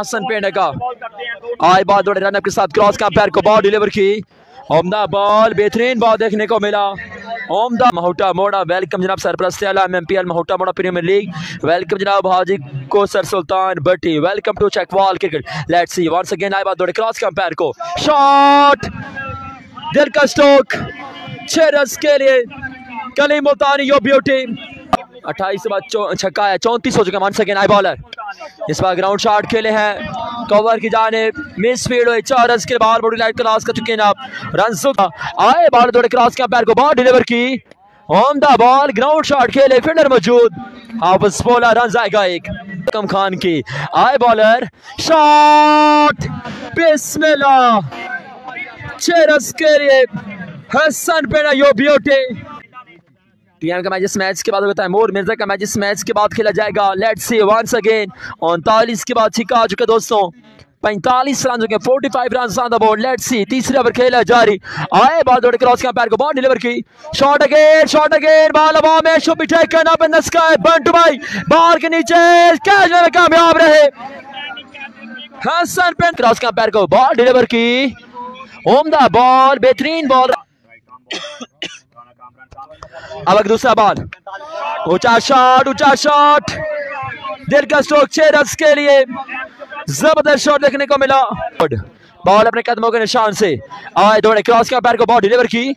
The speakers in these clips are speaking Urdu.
حسن پینڈے کا۔ آئی بال دوڑے رن اپ کے ساتھ کراس کا پیر کو بال ڈیلیور کی۔ عمدہ بال بہترین بال دیکھنے کو ملا۔ عمدہ مہوٹا موڑا، ویلکم جناب سرپرست اعلام ایم ایم پی ایل مہوٹا موڑا پریمیئر لیگ۔ ویلکم جناب حاجی کو sir Sultan Bhatti. Welcome to Chakwal cricket. Let see once again آئی بات دوڑے کراس کا پیر کو۔ شاٹ دل کا سٹوک چھ رز کے لیے کلی ملتانی یو بیوٹی اٹھائیس کے بعد چھکا ہے، چونتیس ہو چکے مان سکین آئی بالر اس بار گراؤنڈ شاٹ کھیلے ہیں۔ کور کی جانے مس فیلڈ ہوئے چار رنز کے بعد بڑی لائٹ کلاس کر چکے ہیں آپ۔ رنز آئے بال دوڑے کلاس کے امپائر کو۔ بال ڈیلیور کی۔ عمدہ بال گراؤنڈ شاٹ کھیلے۔ فیلڈر موجود۔ آپس بولا رنز آئے گا ایک۔ کم خان کی۔ آئے بالر شاٹ بسم اللہ۔ چھ رنز کے لیے حسن پینا یو بیوٹی ٹی این کا میچ اس میچ کے بعد ہوتا ہے مور مرزا کا میچ اس میچ کے بعد کھیلا جائے گا لیٹ سی وانس اگین انتالیس کے بعد چھکا آ چکے دوستوں پینتالیس runs who forty five runs on the board let see تیسرا اوور کھیلا جاری آئے بال دوڑے کراس کا امپائر کو بال ڈیلیور کی shot again shot again ball ہوا میں شو بٹھے کن اپ نسکا دی بنٹو بھائی بال کے نیچے کیچ میں کامیاب رہے حسن پن کراس کا امپائر کو بال ڈیلیور کی ہوم دا بال بہترین بال اب اگر دوسرا بال اونچا شاٹ اونچا شاٹ دیر کا سٹروک چھ رنز کے لیے زبردست شاٹ دیکھنے کو ملا بال اپنے قدموں کے نشان سے آئے دوڑے کراس کا پیر کو بال ڈیلیور کی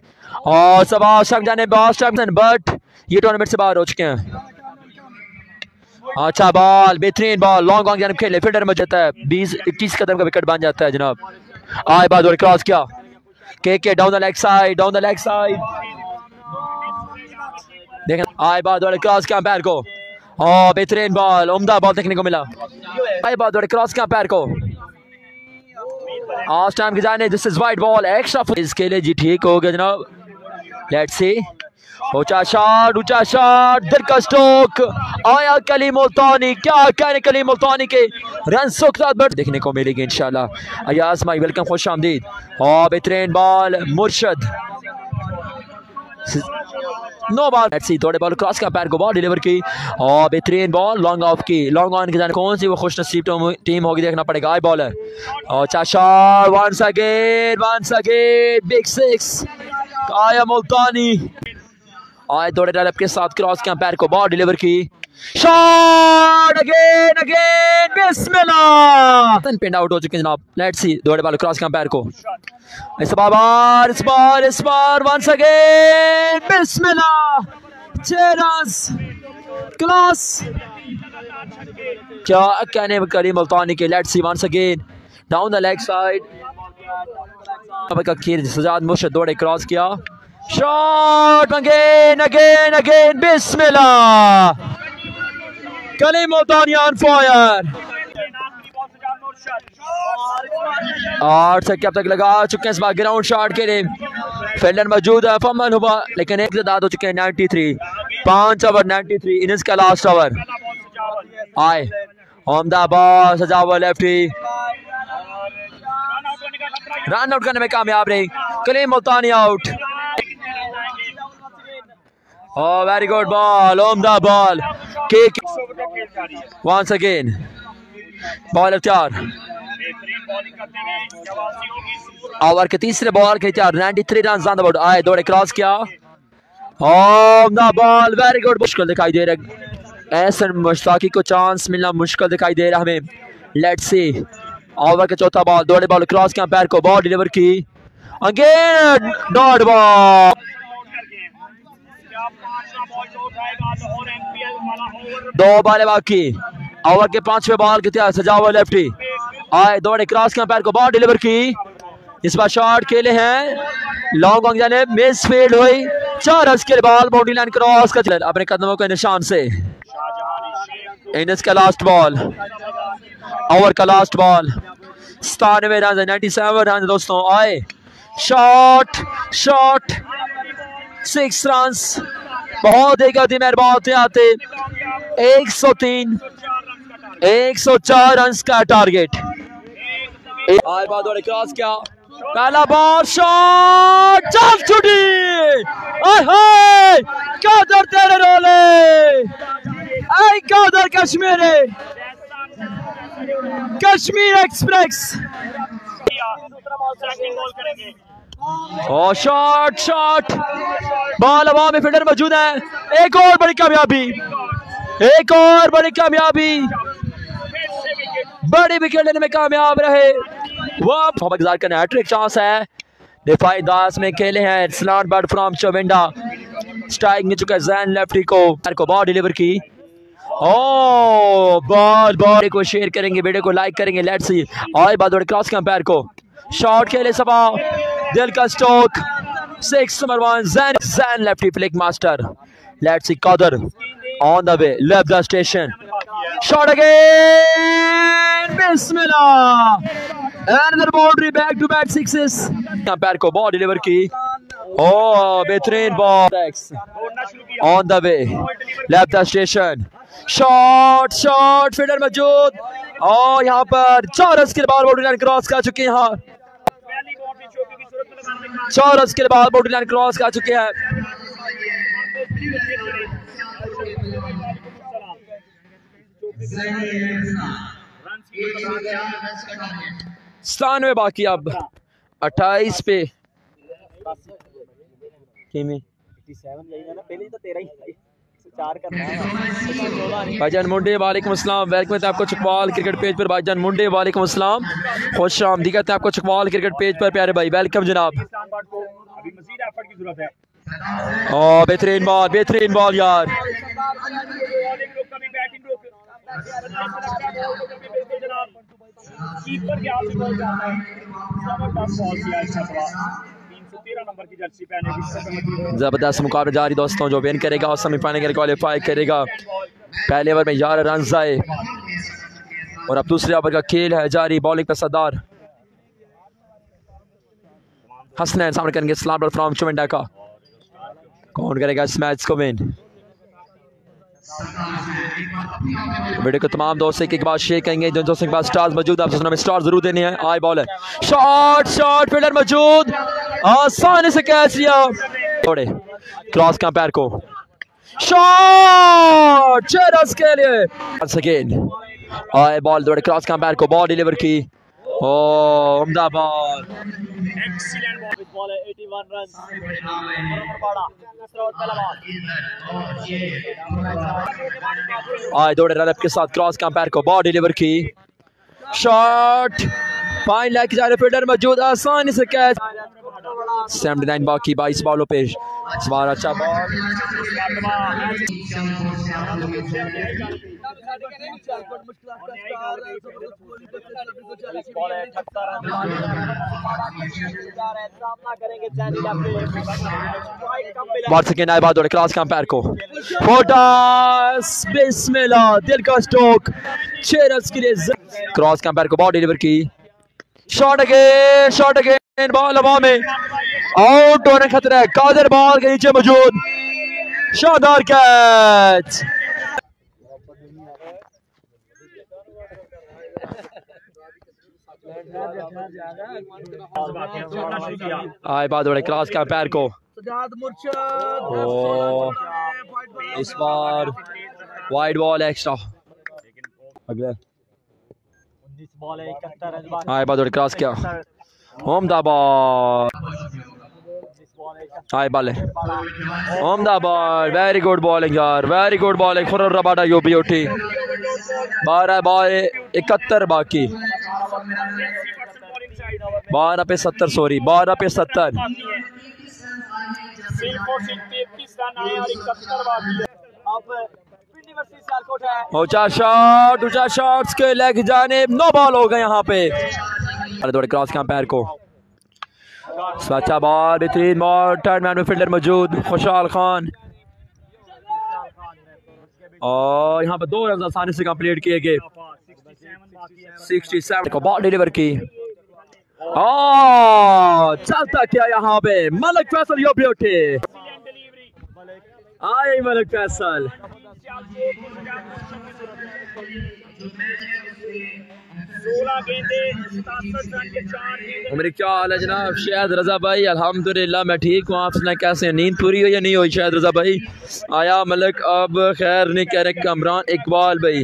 اور سب آشاک جانے بٹ یہ ٹورنامنٹ سے باہر ہو چکے ہیں اچھا بال بہترین بال لانگ وانگ جانب کھیلے فیلڈر میں جاتا ہے بیس اکیس قدم کا وکٹ بن جاتا ہے جناب آئے بات اور کراس کیا کے کے down the leg side down the leg side دیکھیں، آئے بہت بڑے کراس کا امپائر کو۔ اور بہترین بال عمدہ بال دیکھنے کو ملا۔ آئے بہت بڑے کراس کا امپائر کو۔ آس ٹائم کے جانے دس از وائٹ بال ایکسٹرا اس کے لیے جی ٹھیک ہو گیا جناب۔ لیٹ سی اونچا شاٹ اونچا شاٹ دل کا سٹوک آیا کلی ملتانی، کیا کہنے کلی ملتانی کے۔ رن سوک ساتھ بڑھ دیکھنے کو ملے گی انشاءاللہ۔ ایاز مائی ویلکم خوش آمدید۔ اور بہترین بال مرشد۔ نو بال بیٹ سی دوڑے بال کراس کا پیر کو بال ڈیلیور کی اور بہترین بال لانگ آف کی لانگ آن کی جانے، کون سی وہ خوش نصیب ٹیم ہوگی دیکھنا پڑے گا آئی بال ہے اور چاشا once again once again big six آیا ملتانی. آئے دوڑے ڈیلپ کے ساتھ کراس کا پیر کو بال ڈیلیور کی. شاٹ اگین اگین بسم اللہ! پینڈ آؤٹ ہو چکے جناب. لیٹ سی دوڑے بال کراس کمپیر کو. اس بار اس بار اس بار ونس اگین بسم اللہ! چھ کلاس کیا کہنے کریم ملتانی کے let see once again down the leg side کا کھیر سجاد مرشد دوڑے کراس کیا. شاٹ اگین اگین اگین بسم اللہ! فائر آٹھ سکے اب تک لگا چکے ہیں اس بار گراؤنڈ شارٹ کے لیے۔ فیلڈر موجود ہے فمن ہوا، لیکن ایک زداد ہو چکے ہیں، نائنٹی تھری۔ پانچ اوور، نائنٹی تھری۔ انس کا لاسٹ اوور۔ آئے۔ آمد آباد سجاور لیفٹی رن آؤٹ کرنے میں کامیاب نہیں Kaleem Multani out very good ball آمدہ ball کیک وانس اگین بال چار آور کے تیسرے بال کے چار ninety three runs on the board آئے دوڑے کراس کیا عمدہ بال ویری گوڈ مشکل دکھائی دے رہا ایسن مشتاقی کو چانس ملنا مشکل دکھائی دے رہا ہمیں لیٹس سی آور کے چوتھا بال دوڑے بال کراس کیا پیر کو بال ڈیلیور کی اگین ڈاڈ بال دو بالے باقی اوور کے پانچویں بال کی تیار، سجا ہوا لیفٹی۔ آئے دوڑے کراس کے امپیر کو، بال ڈیلیور کی۔ اس بار شارٹ کھیلے ہیں۔ لانگ آنگ جانے یعنی مس فیلڈ ہوئی۔ چار رنس کے بال، باؤنڈری لائن کراس کا چلن اپنے قدموں کے نشان سے۔ انس کا لاسٹ بال اوور کا لاسٹ بال ستانوے رنز، نائنٹی سیون رنز دوستوں آئے۔ Short short. سکس رنز بہت دیکھا ایک مہربان آتے۔ ایک سو تین۔ ایک سو چار رنس کا ٹارگیٹ۔ کیا۔ پہلا بار شاٹ جال چھٹی آئے تیرے رولے۔ آئے Qadir Kashmir Kashmir express. Short shot ball ہوا میں فیلڈر موجود ہے ایک اور بڑی کامیابی۔ ایک اور بڑی کامیابی۔ بڑی وکٹ لینے میں کامیاب رہے۔ وہ محمد گزار کا نیٹرک چانس ہے۔ دفاعی داس میں کھیلے ہیں سلان برڈ فرام چوبنڈا سٹائک میں چکا زین لیفٹی کو۔ کو بال ڈیلیور کی۔ او بال بال کو شیئر کریں گے ویڈیو کو لائک کریں گے۔ لیٹ سی آئے بعد وڑ کراس کا امپائر کو۔ شاٹ کھیلے سبا۔ دل کا stroke six number one Zain Zain lefty flick master let see Qadir. On the way left the station shot again بسم اللہ another boundary back to back sixes. Umpire کو بال ڈیلیور کی او بہترین ball on the way left the station shot shot fielder موجود اور یہاں پر چارس کے بعد باؤنڈری لائن کراس کر چکے ہیں چارس کے بعد باؤنڈری لائن کراس کر چکے ہیں ستانوے باقی اب اٹھائیس پہ۔ بھائی جان منڈے، وعلیکم السلام۔ ویلکم ہے آپ کو چکوال کرکٹ پیج پر۔ بھائی جان منڈے، وعلیکم السلام۔ خوش آمدید۔ ہے آپ کو چکوال کرکٹ پیج پر، پیارے بھائی، ویلکم جناب۔ او بہترین بال بہترین بال، یار۔ زبردست مقابلہ جاری دوستوں، جو وین کرے گا اور سمی فائنل کے کوالیفائی کرے گا. پہلے اوور میں یار رنز آئے اور اب دوسرے اوور کا کھیل ہے جاری بالنگ پر صدار حسنین سامنے کریں گے اسلام ڈال فرام چومنڈا کا کون کرے گا اس میچ کو وین ویڈیو کو تمام دوست ایک ایک بار شیئر کریں گے۔ جن دوستوں کے پاس سٹارز موجود آپ سننا میں سٹارز ضرور دینے ہیں۔ آئی بال ہے۔ شاٹ شاٹ فیلڈر موجود۔ آسانی سے کیچ لیا۔ توڑے کراس کا پیر کو۔ شاٹ چیرس کے لیے۔ Once again بال دوڑے کراس کا پیر کو۔ بال ڈیلیور کی۔ او عمدہ بال آئے دوڑے رن اپ کے ساتھ کراس کا پیر کو بال ڈیلیور کی. شاٹ فائن لیک جا رہے فیلڈر موجود آسانی سے کیچ سیونٹی نائن باقی بائیس بالوں پہ سوار اچھا بال بار سکین آئے بعد دوڑے کا پیر کو فوٹاس بسم اللہ دل کا سٹوک چھ رنز کے لیے کراس کا پیر کو بال ڈیلیور کی shot again shot again ball ہوا میں آؤٹ ہونے خطرہ ہے قادر بال کے نیچے موجود. شاندار کیچ آئے بعد بڑے کلاس کا پیر کو۔ اس بار وائڈ بال ایکسٹرا۔ اگلے۔ آئے بعد بڑے کلاس کیا عمدہ بال آئے بال۔ عمدہ بال ویری گڈ بالنگ یار ویری گڈ بالنگ خرر رباڈا یو پی اٹھی بارہ بال اکہتر باقی۔ بارہ پہ ستر، سوری بارہ پہ ستر۔ اونچا شاٹ اونچا شاٹس کے لیگ جانب نو بال ہو گئے یہاں پہ۔ دوڑے کراس کا پیر کو۔ سچا بال بہترین بال ٹرن مین میں فیلڈر موجود، خوشحال خان۔ اور یہاں پہ دو رنز آسانی سے کمپلیٹ کیے گئے۔ سکسٹی سیون کو بال ڈیلیور کی چلتا کیا یہاں پہ ملک فیصل یو اٹھے آئے ملک فیصل میری کیا حال ہے جناب شاید رضا بھائی الحمدللہ میں ٹھیک ہوں آپ سنیں کیسے نیند پوری ہوئی یا نہیں ہوئی شاید رضا بھائی آیا ملک اب خیر نہیں کہہ رہے کمران اقبال بھائی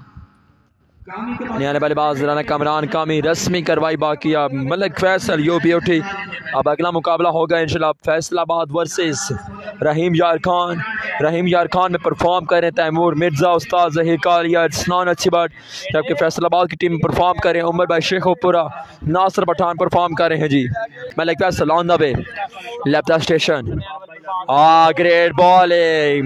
نیانے والے باز رانا کامران کامی رسمی کروائی باقی اب ملک فیصل یو پی اٹھی اب اگلا مقابلہ ہوگا انشاءاللہ فیصل آباد ورسز. رحیم یار خان. رحیم یار خان میں پرفارم کر رہے ہیں تیمور مرزا استاد ظہیر کالیا سنان اچھی بات. جبکہ فیصل آباد کی ٹیم پرفارم کر رہے ہیں عمر بھائی شیخ پورا ناصر پٹھان پرفارم کر رہے ہیں جی. Malik Faisal on the way left the station a great bowling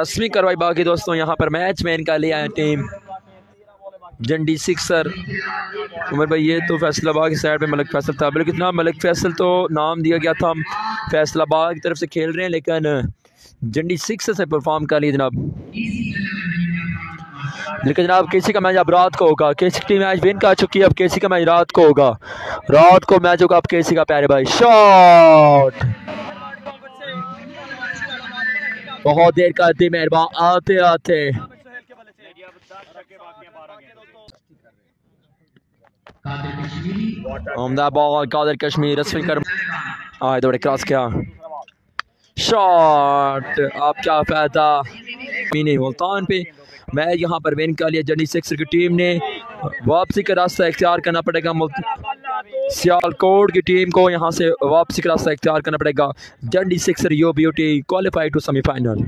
رسمی کروائی باقی دوستوں، یہاں پر میچ میں ان کا لیا ہے ٹیم جنڈی سکسر۔ عمر بھائی، یہ تو فیصل آباد کی سائڈ پہ ملک فیصل تھا۔ بلکہ اتنا ملک فیصل تو نام دیا گیا تھا۔ ہم فیصل آباد کی طرف سے کھیل رہے ہیں، لیکن جنڈی سکسر سے پرفارم کر لی جناب۔ لیکن جناب کیسی کا میچ اب رات کو ہوگا، کیسی کی میچ ون کر چکی ہے اب کیسی کا میچ رات کو ہوگا؟ رات کو میچ ہوگا اب کیسی کا پیارے بھائی، شاٹ! بہت دیر کرتی مہربان، آتے آتے۔ عمدہ بال، قادر کشمیر رسمی کر آئے دوڑے کراس کیا۔ شاٹ! آپ کیا فائدہ؟ مینی ملتان پہ۔ میں یہاں پر وین کر لیا جنی سکسر کی ٹیم نے واپسی کا راستہ اختیار کرنا پڑے گا۔ سیال کوڈ کی ٹیم کو یہاں سے واپسی کا راستہ اختیار کرنا پڑے گا۔ Jandi sixer you beauty qualify to semi final